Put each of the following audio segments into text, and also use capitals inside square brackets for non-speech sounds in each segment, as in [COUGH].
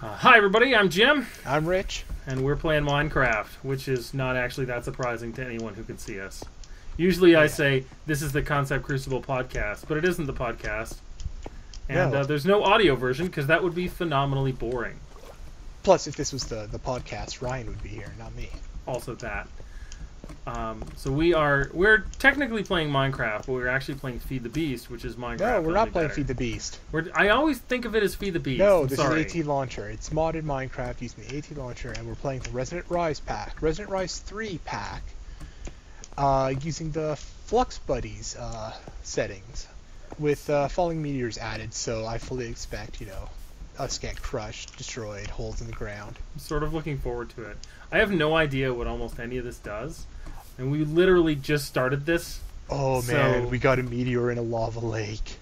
Uh, hi, everybody. I'm Jim, I'm Rich. and we're playing Minecraft, which is not actually that surprising to anyone who can see us. Usually, I say this is the Concept Crucible podcast, but it isn't the podcast, and No. uh, there's no audio version because that would be phenomenally boring. Plus, if this was the, the podcast, Ryan would be here, not me. Also, that. Um, so we are we're technically playing Minecraft, but we're actually playing Feed the Beast, which is Minecraft. No, we're not playing better. Feed the Beast. We're, I always think of it as Feed the Beast. No, this sorry. is AT Launcher. It's modded Minecraft using the AT Launcher, and we're playing the Resonant Rise pack, Resonant Rise 3 pack, uh, using the Flux Buddies uh, settings, with uh, falling meteors added. So I fully expect, you know, us get crushed, destroyed, holes in the ground. I'm sort of looking forward to it. I have no idea what almost any of this does, and we literally just started this. Oh So- man, we got a meteor in a lava lake.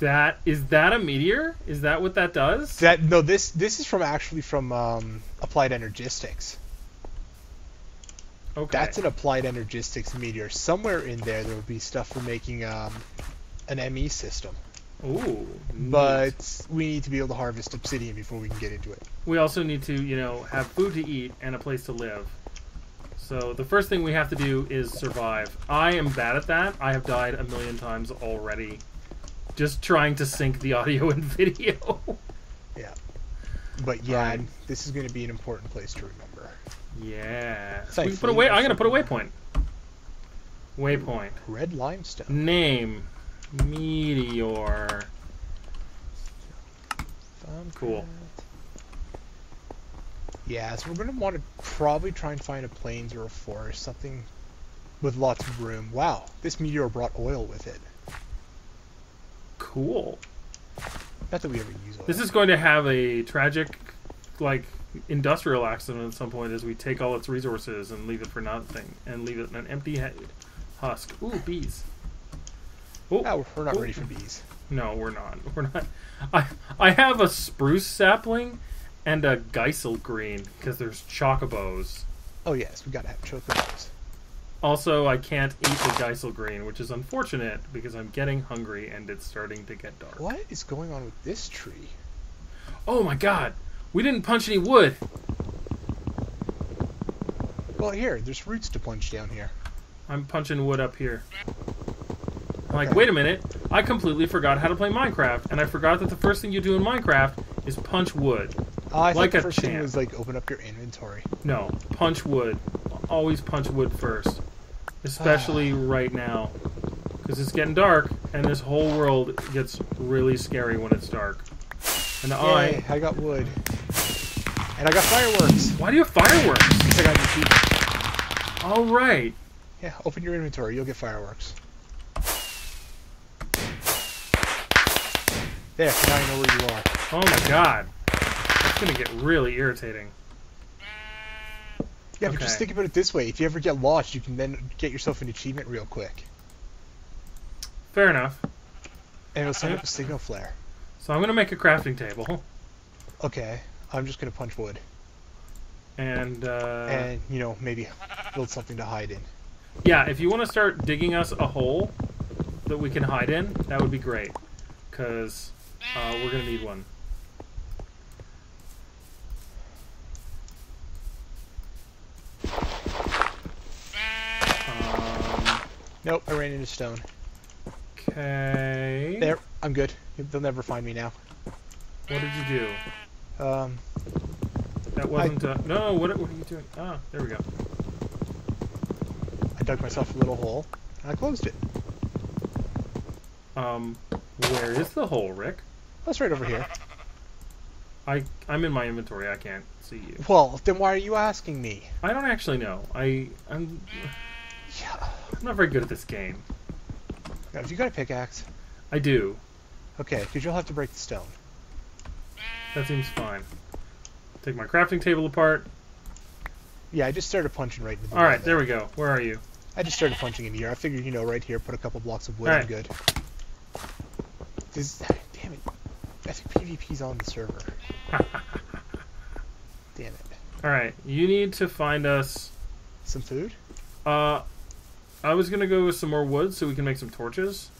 That is that a meteor? Is that what that does? That no, this this is from actually from um, Applied Energistics. Okay. That's an Applied Energistics meteor. Somewhere in there, there will be stuff for making um, an ME system. Ooh. neat. But we need to be able to harvest obsidian before we can get into it. we also need to, you know, have food to eat and a place to live. So the first thing we have to do is survive. I am bad at that. I have died a million times already, just trying to sync the audio and [LAUGHS] video. Yeah. But yeah, Alright. this is going to be an important place to remember. yeah. So we can put a way. there's I'm gonna put a waypoint. Waypoint. Red limestone. Name Meteor. Cool. Yeah, so we're going to want to probably try and find a plains or a forest, something with lots of room. Wow, this meteor brought oil with it. Cool. Not that we ever use oil. This is going to have a tragic, like, industrial accident at some point as we take all its resources and leave it for nothing and leave it in an empty he- husk. Ooh, bees. Oh, Oh, we're not Ooh. ready for bees. no, we're not. [LAUGHS] We're not. I I have a spruce sapling and a Gysahl green because there's chocobos. Oh yes, we gotta have chocobos. Also, I can't eat the Gysahl green, which is unfortunate because I'm getting hungry and it's starting to get dark. What is going on with this tree? Oh my god! We didn't punch any wood! Well, here, there's roots to punch down here. I'm punching wood up here. I'm like, wait a minute. I completely forgot how to play Minecraft, and I forgot that the first thing you do in Minecraft is punch wood. Uh, I Like thought the a first thing champ. was like open up your inventory. No, punch wood. Always punch wood first. Especially [SIGHS] right now. Because it's getting dark, and this whole world gets really scary when it's dark. And Yay, I. I got wood. And I got fireworks. Why do you have fireworks? Because I got feet. Alright. Yeah, open your inventory, you'll get fireworks. There, now you know where you are. Oh my god. It's gonna get really irritating. Yeah, but just think about it this way. If you ever get lost, you can then get yourself an achievement real quick. Fair enough. And it'll send up a signal flare. So I'm gonna make a crafting table. Okay, I'm just gonna punch wood. And, uh. and, you know, maybe build something to hide in. Yeah, if you want to start digging us a hole that we can hide in, that would be great. Because uh, we're going to need one. Um, Nope, I ran into stone. okay. There, I'm good. They'll never find me now. What did you do? Um, That wasn't. Uh, no, what, what are you doing? Ah, there we go. I dug myself a little hole, and I closed it. Um, where is the hole, Rick? That's right over here. I I'm in my inventory. I can't see you. Well, then why are you asking me? I don't actually know. I I'm, Yeah. I'm not very good at this game. Have you got a pickaxe? I do. Okay, because you'll have to break the stone. That seems fine. Take my crafting table apart. Yeah, I just started punching right in the All right, there we go. Where are you? I just started punching in here. I figured, you know, right here, put a couple blocks of wood. All I'm good. This, damn it. I think PvP's on the server. [LAUGHS] Damn it. All right, you need to find us. Some food? Uh, I was gonna go with some more wood so we can make some torches.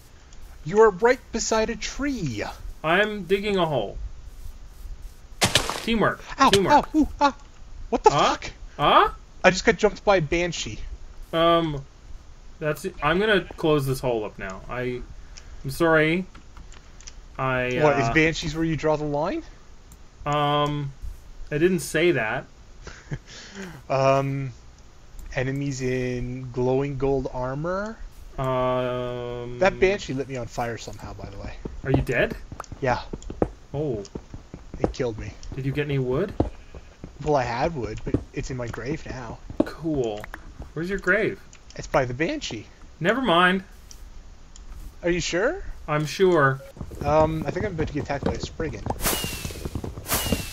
You are right beside a tree. I'm digging a hole. Teamwork. Ow, Teamwork. ow, ooh, ah. What the Huh? fuck? Ah? I just got jumped by a banshee. Um, that's. It. I'm gonna close this hole up now. I, I'm sorry. I. What is uh, banshees where you draw the line? Um, I didn't say that. [LAUGHS] Um, enemies in glowing gold armor. Um, That banshee lit me on fire somehow, by the way. Are you dead? Yeah, Oh, it killed me. did you get any wood? Well, I had wood, but it's in my grave now. Cool. Where's your grave? It's by the banshee. Never mind. Are you sure? I'm sure. Um, I think I'm about to get attacked by a spriggan.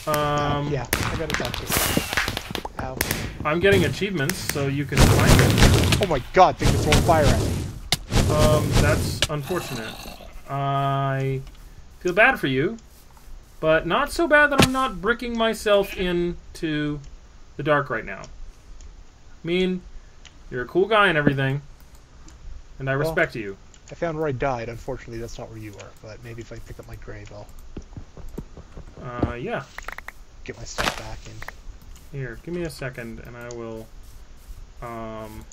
Um, yeah, I got attacked. Ow. I'm getting achievements, so you can find it. Oh my god, thing is throwing fire at me. Um, that's unfortunate. I feel bad for you, but not so bad that I'm not bricking myself into the dark right now. I mean, you're a cool guy and everything, and I Well- respect you. I found where I died. Unfortunately, that's not where you are. But maybe if I pick up my grave, I'll Uh, yeah. get my stuff back. And Here, give me a second, and I will. Um,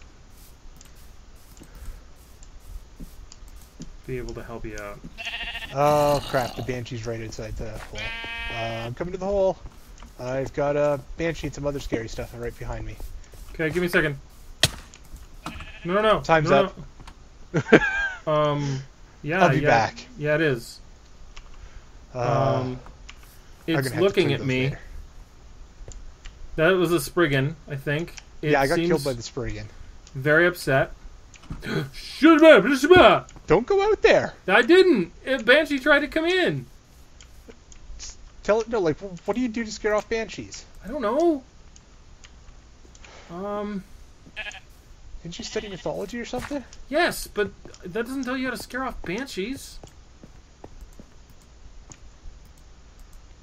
be able to help you out. oh crap, the banshee's right inside the hole. Uh, I'm coming to the hole. I've got a banshee and some other scary stuff right behind me. Okay, give me a second. No, no, no. Time's no, up. no. [LAUGHS] Um, yeah, I'll be yeah, back. Yeah, it is. Uh, um, it's gonna have to looking at me. later. That was a Spriggan, I think. It yeah, I got seems killed by the spriggan. very upset. [GASPS] Shut up! Don't go out there. I didn't. Uh, Banshee tried to come in. Tell it no. Like, what do you do to scare off banshees? I don't know. Um, Didn't you study mythology or something? yes, but that doesn't tell you how to scare off banshees.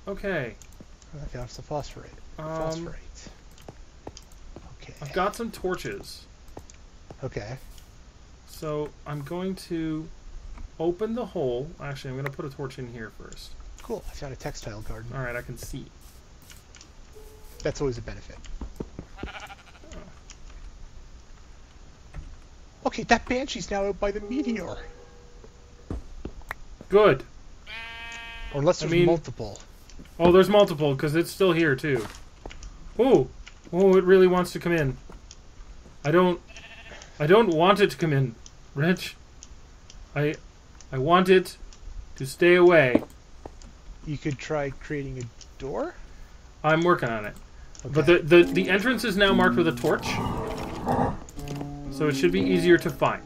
Okay. I found some phosphorite. Um, Phosphorite. Okay. I've got some torches. Okay. So I'm going to open the hole. Actually, I'm going to put a torch in here first. Cool. I found a textile garden. All right, I can see. That's always a benefit. Okay, that banshee's now out by the meteor. Good. Or unless I there's mean- multiple. Oh, there's multiple because it's still here too. Oh, oh, it really wants to come in. I don't, I don't want it to come in, Rich. I, I want it to stay away. You could try creating a door. I'm working on it. Okay. But the, the the entrance is now marked with a torch, so it should be easier to find.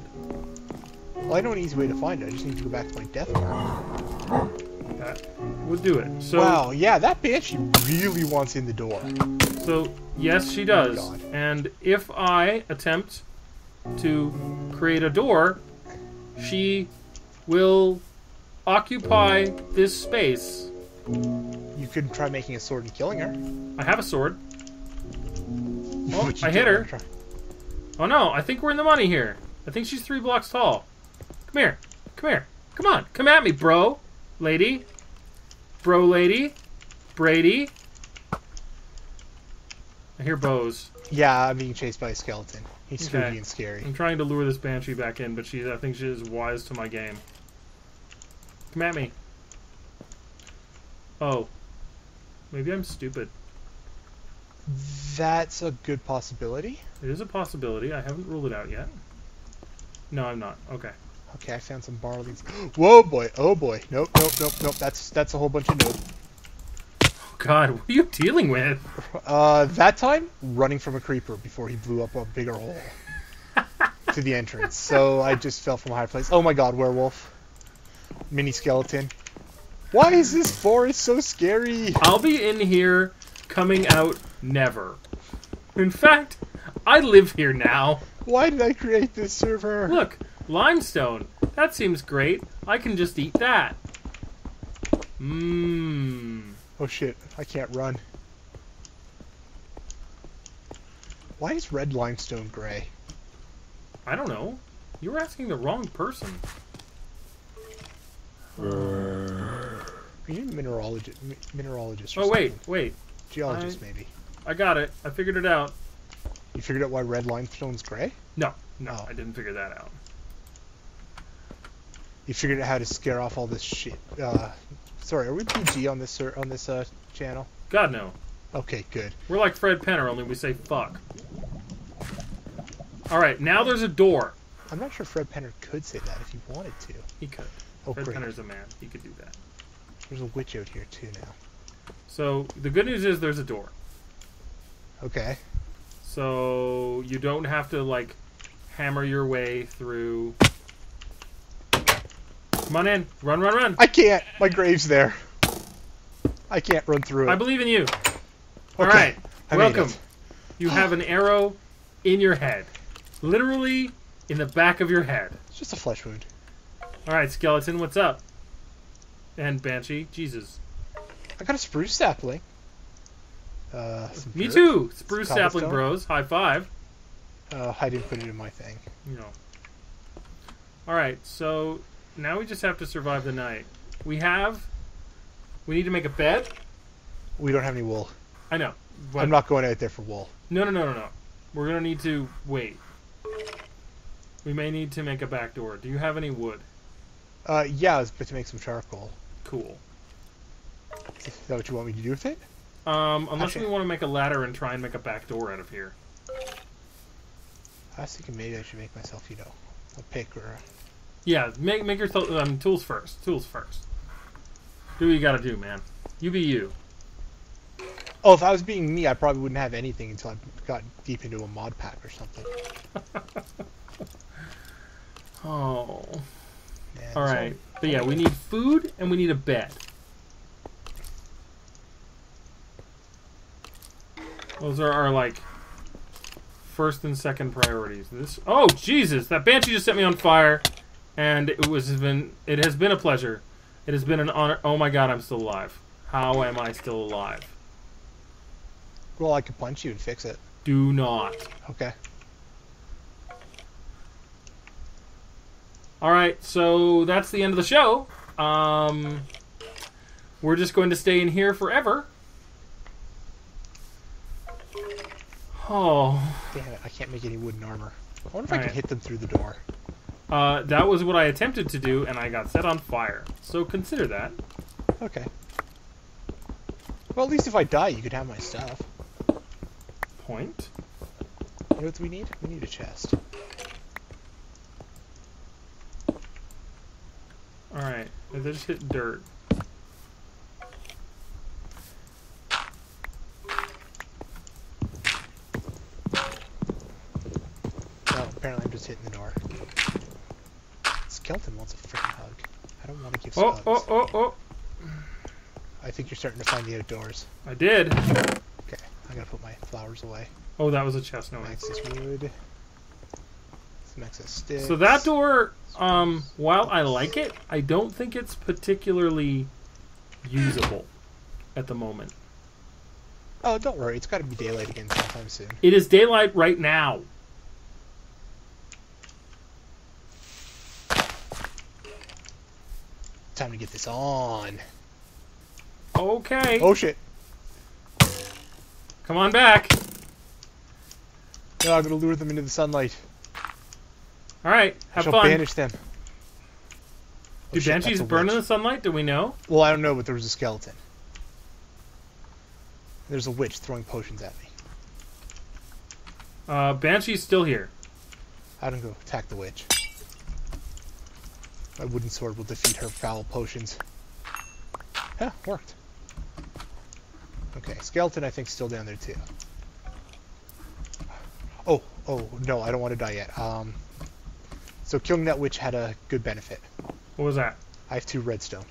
well, I know an easy way to find it. I just need to go back to my death mark. That would do it. So wow, yeah, that banshee really wants in the door. So, yes, she does. Oh God. And if I attempt to create a door, she will occupy this space. You could try making a sword and killing her. I have a sword. Oh, I hit her. try- Oh no, I think we're in the money here. I think she's three blocks tall. Come here. Come here. Come on. Come at me, bro. Lady. Bro lady. Brady. I hear bows. Yeah, I'm being chased by a skeleton. He's Okay. spooky and scary. I'm trying to lure this banshee back in, but she I think she is wise to my game. Come at me. Oh. Maybe I'm stupid. That's a good possibility. It is a possibility. I haven't ruled it out yet. No, I'm not. Okay. Okay, I found some barley. [GASPS] Whoa, boy! Oh boy! Nope, nope, nope, nope. That's that's a whole bunch of nope. Oh God, what are you dealing with? Uh, that time running from a creeper before he blew up a bigger hole [LAUGHS] to the entrance. So I just fell from a high place. Oh my God, werewolf, mini skeleton. Why is this forest so scary? I'll be in here, coming out never. In fact, I live here now. Why did I create this server? Look, limestone. That seems great. I can just eat that. Mmm. Oh shit! I can't run. Why is red limestone gray? I don't know. You were asking the wrong person. Are you a mineralogist? Mineralogist? or Oh wait, wait. Geologist, I- maybe. I got it. I figured it out. You figured out why red limestone's gray? No, no, Oh. I didn't figure that out. You figured out how to scare off all this shit. Uh, sorry, are we PG on this on this uh, channel? God no. Okay, good. We're like Fred Penner, only we say fuck. All right, now there's a door. I'm not sure Fred Penner could say that if he wanted to. He could. Oh, Fred great. Penner's a man. He could do that. There's a witch out here too now. So the good news is there's a door. Okay. So you don't have to like hammer your way through. Come on in. Run, run, run. I can't. My grave's there. I can't run through it. I believe in you. All Okay, right. I Welcome. You have an arrow in your head. Literally in the back of your head. It's just a flesh wound. All right, skeleton, what's up? And banshee, Jesus. I got a spruce sapling. Uh, Me dirt. too. Spruce sapling bros. High five. Uh, I didn't put it in my thing. You know. All right, so now we just have to survive the night. We have. We need to make a bed. We don't have any wool. I know. I'm not going out there for wool. No, no, no, no, no. We're gonna need to wait. We may need to make a back door. Do you have any wood? Uh, yeah, I was but to make some charcoal. Cool. Is that what you want me to do with it? Um, unless Actually- we want to make a ladder and try and make a back door out of here. I was thinking maybe I should make myself, you know, a pick or a... Yeah, make make your th- um, tools first. Tools first. Do what you gotta do, man. You be you. Oh, if I was being me, I probably wouldn't have anything until I got deep into a mod pack or something. [LAUGHS] Oh. All so- But yeah, we need food and we need a bed. Those are our like first and second priorities. This Oh, Jesus. That banshee just set me on fire and it was been it has been a pleasure. It has been an honor. Oh my god, I'm still alive. How am I still alive? Well, I could punch you and fix it. Do not. Okay. All right, so that's the end of the show. Um, we're just going to stay in here forever. Oh, Damn it, I can't make any wooden armor. I wonder if I Alright. can hit them through the door. uh, that was what I attempted to do, and I got set on fire. So consider that. Okay. Well, at least if I die, you could have my stuff. Point. You know what we need? We need a chest. All right, I just hit dirt. Well, apparently I'm just hitting the door. Skeleton wants a freaking hug. I don't want to give Oh, hugs. oh, oh, oh! I think you're starting to find the outdoors. I did. Okay, I gotta put my flowers away. Oh, that was a chest. No Some excess wood. Some excess sticks. So that door, um, while I like it, I don't think it's particularly usable at the moment. Oh, don't worry. It's gotta be daylight again sometime soon. It is daylight right now. Time to get this on. Okay. Oh shit. Come on back. No, I'm gonna lure them into the sunlight. All right. have I Have shall fun. banish them. Oh, Do shit, banshees that's a burn in the sunlight? Do we know? Well, I don't know, but there was a skeleton. There's a witch throwing potions at me. Uh, banshee's still here. I don't go attack the witch. My wooden sword will defeat her foul potions. Yeah, worked. Okay, skeleton I think still down there too. Oh, oh no, I don't want to die yet. Um, so killing that witch had a good benefit. What was that? I have two redstone.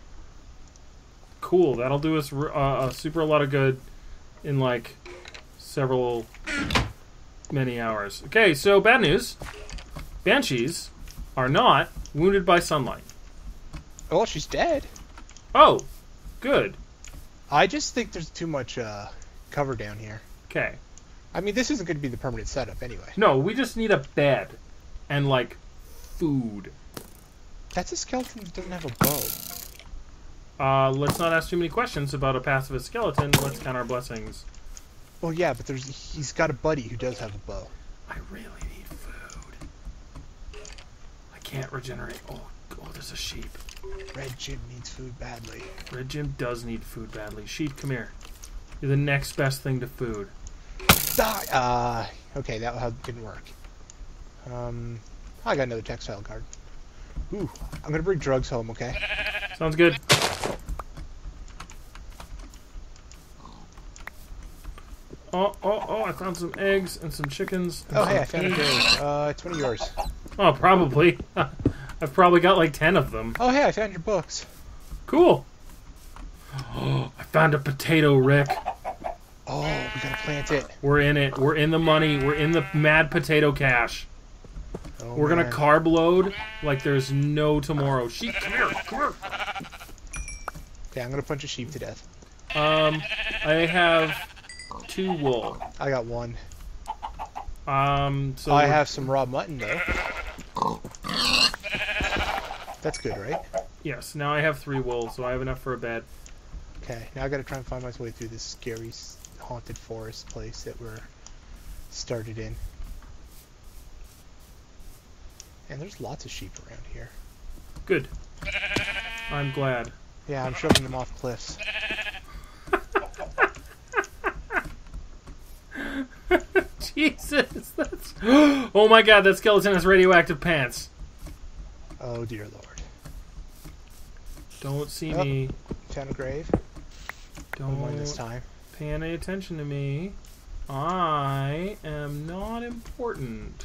Cool. That'll do us uh, a super a lot of good in like several many hours. Okay, so bad news. Banshees are not wounded by sunlight. Oh, she's dead. Oh, good. I just think there's too much uh, cover down here. Okay. I mean, this isn't going to be the permanent setup anyway. No, we just need a bed and like food. That's a skeleton that doesn't have a bow. Uh, let's not ask too many questions about a pacifist skeleton. Let's count our blessings. Well, yeah, but there's he's got a buddy who does have a bow. I really need food. I can't regenerate. Oh, oh, there's a sheep. Red Jim needs food badly. Red Jim does need food badly. Sheep, come here. You're the next best thing to food. Die! Uh, okay, that didn't work. Um, I got another textile card. Ooh, I'm gonna bring drugs home, okay? Sounds good. Oh, oh, oh, I found some eggs and some chickens. and Oh, hey, I some found a meat. Uh, it's one of yours. Oh, probably. [LAUGHS] I've probably got like 10 of them. Oh, hey, I found your books. Cool. Oh, [GASPS] I found a potato, Rick. Oh, we gotta plant it. We're in it. We're in the money. We're in the mad potato cash. Oh, We're gonna man. carb load like there's no tomorrow. Sheep, come here, come here. Okay, I'm gonna punch a sheep to death. Um, I have two wool. I got one. Um, so I have some raw mutton though. That's good, right? yes. Now I have three wool, so I have enough for a bed. Okay, now I gotta try and find my way through this scary haunted forest place that we're started in. And there's lots of sheep around here. Good. I'm glad. Yeah, I'm shoving them off cliffs. [LAUGHS] Jesus, that's. [GASPS] Oh my God, that skeleton has radioactive pants. Oh dear lord. Don't see Oh. me. Found a grave. Don't this time. pay any attention to me. I am not important.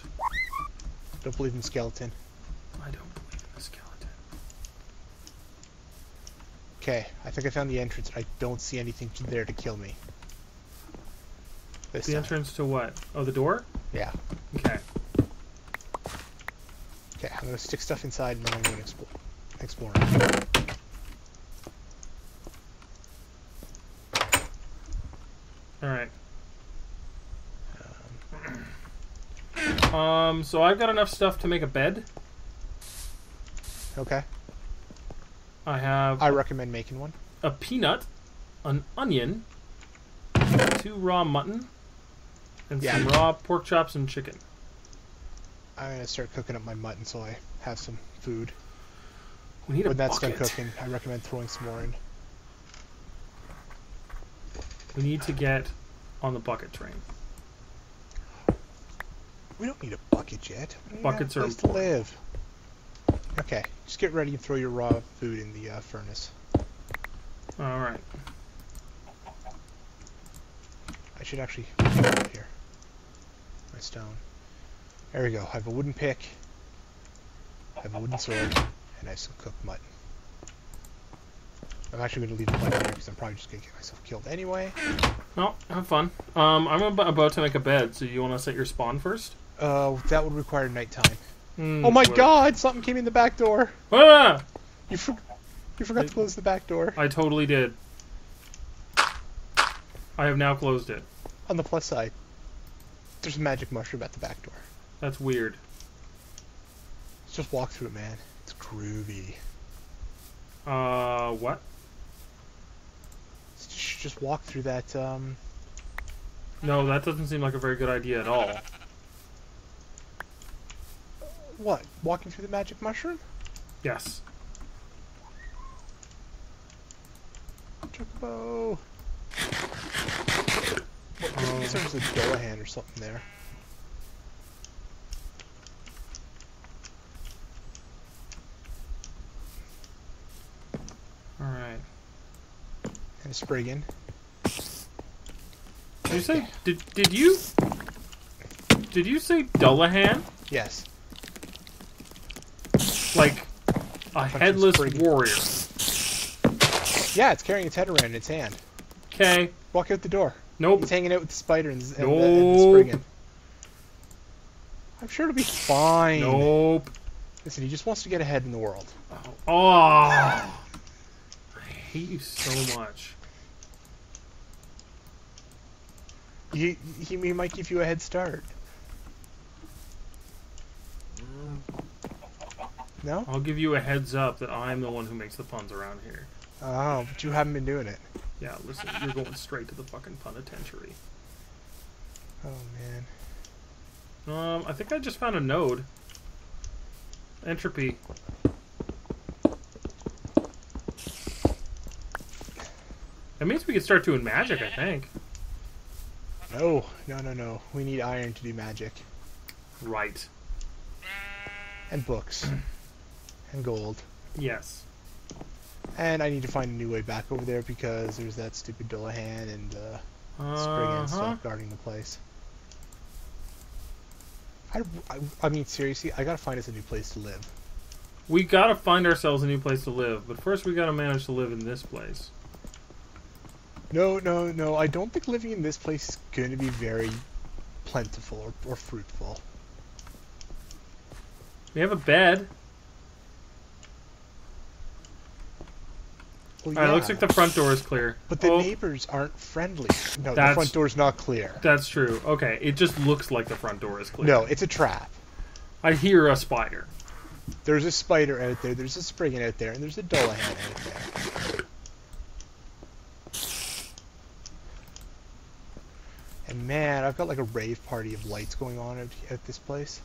Don't believe in skeleton. I don't believe in the skeleton. Okay, I think I found the entrance. I don't see anything there to kill me. This The time. entrance to what? Oh, the door? Yeah. Okay. Okay, I'm gonna stick stuff inside and then I'm gonna explore. Explore. Alright. Um, so I've got enough stuff to make a bed. okay. I have I recommend making one. a peanut, an onion, two raw mutton, and Yeah. some raw pork chops and chicken. I'm gonna start cooking up my mutton so I have some food. We need a When that's bucket. done cooking, I recommend throwing some more in. We need to get on the bucket train. We don't need a bucket yet. Buckets a are place to live. Okay, just get ready and throw your raw food in the uh, furnace. All right. I should actually here. My stone. There we go. I have a wooden pick. I have a wooden sword, and I have some cooked mutton. I'm actually going to leave the here because I'm probably just going to get myself killed anyway. Well, have fun. Um, I'm about to make a bed, so you want to set your spawn first? Uh, that would require nighttime. Hmm, Oh my what- god! Something came in the back door. Ah! You for- you forgot to close the back door. I totally did. I have now closed it. On the plus side, there's a magic mushroom at the back door. That's weird. Let's Just walk through it, man. It's groovy. Uh, what? Just, walk through that. Um, No, that doesn't seem like a very good idea at all. what? Walking through the magic mushroom? Yes. Chocobo. What, Oh. I there's a Dullahan or something there. All right. And Spriggan. Did you say? Did did you? Did you say Dullahan? Yes. Like a headless warrior? Yeah, it's carrying its head around in its hand. Okay. Walk out the door. Nope. He's hanging out with the spider and, the- and, the, and the Nope. Spriggan. I'm sure it'll be fine. Nope. Listen, he just wants to get ahead in the world. Oh. I hate you so much. He, he, he might give you a head start. No? I'll give you a heads up that I'm the one who makes the puns around here. Oh, but you haven't been doing it. Yeah, listen, you're going straight to the fucking penitentiary. Oh man. Um, I think I just found a node. Entropy. That means we can start doing magic, I think. No, no, no, no. We need iron to do magic. Right. And books. [CLEARS THROAT] and gold. Yes. And I need to find a new way back over there because there's that stupid Dullahan and uh, Spriggan Uh-huh. stuff guarding the place. I, I, I mean, seriously, I gotta find us a new place to live. We gotta find ourselves a new place to live, but first we gotta manage to live in this place. No, no, no. I don't think living in this place is going to be very plentiful or, or fruitful. We have a bed. Well, Alright, looks like the front door is clear. But the oh, neighbors aren't friendly. No, the That's- front door's not clear. that's true. Okay, it just looks like the front door is clear. No, it's a trap. I hear a spider. There's a spider out there, there's a Spriggan out there, and there's a Dullahan out there. Man, I've got like a rave party of lights going on at, at this place.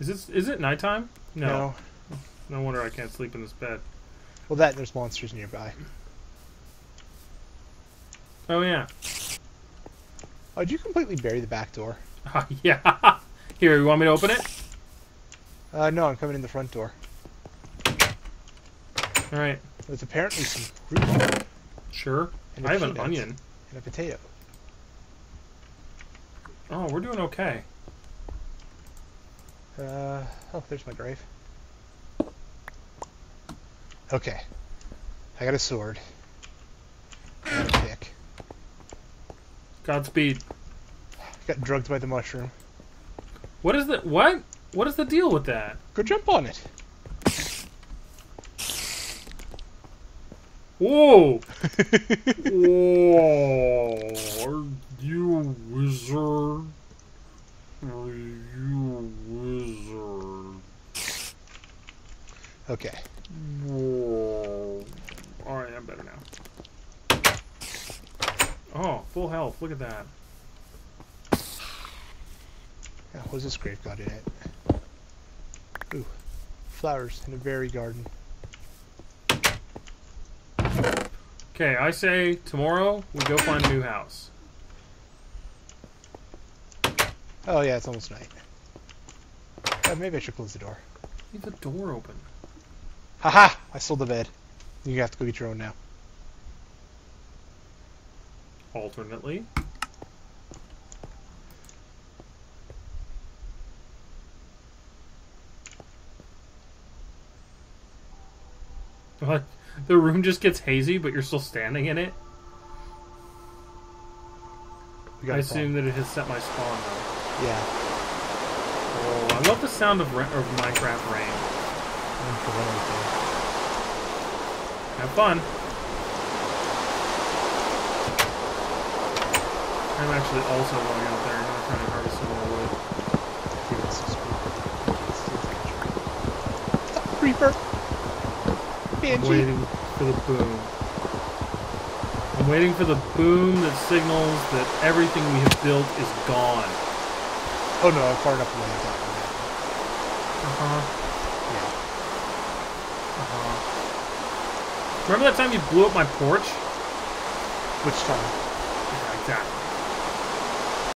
Is this is it nighttime? No. No. No wonder I can't sleep in this bed. Well, that there's monsters nearby. Oh yeah. Oh, did you completely bury the back door? Ah, [LAUGHS] yeah. [LAUGHS] Here, you want me to open it? Uh, no, I'm coming in the front door. All right. There's apparently some fruit Sure. and I have an onion. and a potato. Oh, we're doing okay. Uh, oh, there's my grave. Okay. I got a sword. And a pick. Godspeed. Got drugged by the mushroom. What is the what? What is the deal with that? Go jump on it. Whoa! [LAUGHS] Whoa! You wizard? Are you wizard? okay. Whoa! All right, I'm better now. Oh, full health. Look at that. Yeah, what does this grave got in it? Ooh. Flowers in a berry garden. Okay, I say tomorrow we go find a new house. Oh yeah, it's almost night. Uh, maybe I should close the door. Leave the door open. Haha! I sold the bed. You have to go get your own now. Alternately. What? The room just gets hazy, but you're still standing in it? We got I a assume that it has set my spawn, though. Yeah. Oh, I love the sound of, of Minecraft rain. I don't forget anything. Have fun. I'm actually also going out there and trying to harvest some more wood. Dude, it's so spooky. Stop, creeper! I'm Banshee! waiting for the boom. I'm waiting for the boom that signals that everything we have built is gone. Oh no, I'm far enough away. Got one. Uh-huh. Yeah. Uh-huh. Remember that time you blew up my porch? Which time?